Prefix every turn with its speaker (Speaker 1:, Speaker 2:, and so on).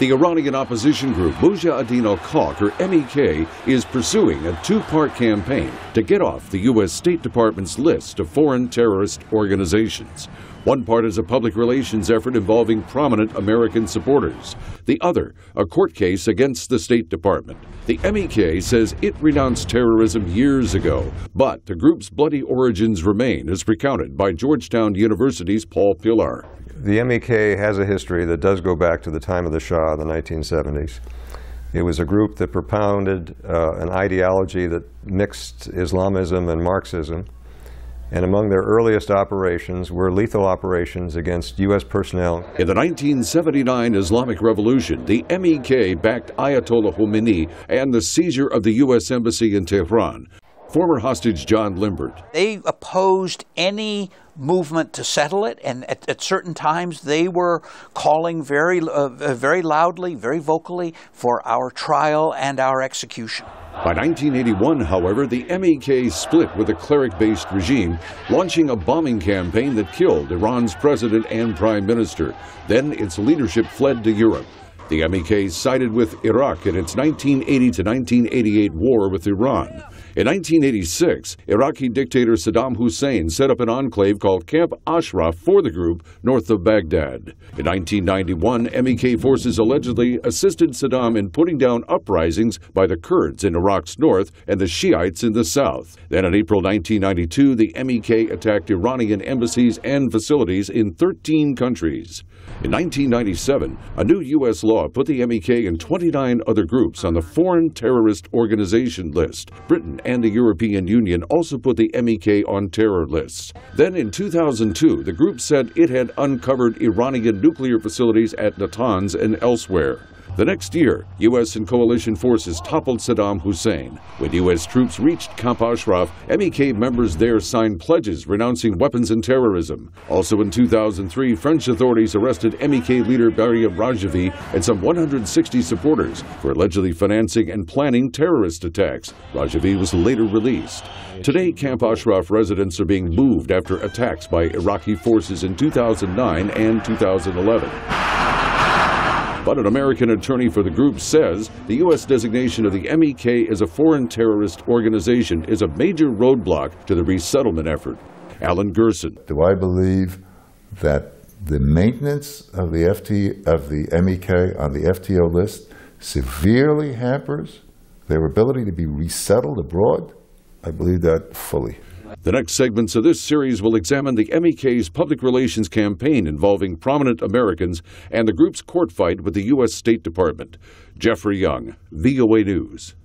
Speaker 1: The Iranian opposition group Mujahedin-e Khalq, or MEK, is pursuing a two-part campaign to get off the U.S. State Department's list of foreign terrorist organizations. One part is a public relations effort involving prominent American supporters. The other, a court case against the State Department. The MEK says it renounced terrorism years ago, but the group's bloody origins remain, as recounted by Georgetown University's Paul Pillar.
Speaker 2: The MEK has a history that does go back to the time of the Shah in the 1970s. It was a group that propounded uh, an ideology that mixed Islamism and Marxism. And among their earliest operations were lethal operations against U.S. personnel.
Speaker 1: In the 1979 Islamic Revolution, the MEK backed Ayatollah Khomeini and the seizure of the U.S. Embassy in Tehran. Former hostage John Limbert.
Speaker 3: They opposed any movement to settle it, and at, at certain times they were calling very, uh, very loudly, very vocally for our trial and our execution.
Speaker 1: By 1981, however, the MEK split with a cleric-based regime, launching a bombing campaign that killed Iran's president and prime minister. Then its leadership fled to Europe. The MEK sided with Iraq in its 1980 to 1988 war with Iran. In 1986, Iraqi dictator Saddam Hussein set up an enclave called Camp Ashraf for the group north of Baghdad. In 1991, MEK forces allegedly assisted Saddam in putting down uprisings by the Kurds in Iraq's north and the Shiites in the south. Then in April 1992, the MEK attacked Iranian embassies and facilities in 13 countries. In 1997, a new U.S. law put the MEK and 29 other groups on the Foreign Terrorist Organization list. Britain and the European Union also put the MEK on terror lists. Then in 2002, the group said it had uncovered Iranian nuclear facilities at Natanz and elsewhere. The next year, U.S. and coalition forces toppled Saddam Hussein. When U.S. troops reached Camp Ashraf, MEK members there signed pledges renouncing weapons and terrorism. Also in 2003, French authorities arrested MEK leader Maryam Rajavi and some 160 supporters for allegedly financing and planning terrorist attacks. Rajavi was later released. Today, Camp Ashraf residents are being moved after attacks by Iraqi forces in 2009 and 2011. But an American attorney for the group says the U.S. designation of the MEK as a foreign terrorist organization is a major roadblock to the resettlement effort. Alan Gerson.
Speaker 4: Do I believe that the maintenance of the FT of the MEK on the FTO list severely hampers their ability to be resettled abroad? I believe that fully.
Speaker 1: The next segments of this series will examine the MEK's public relations campaign involving prominent Americans and the group's court fight with the U.S. State Department. Jeffrey Young, VOA News.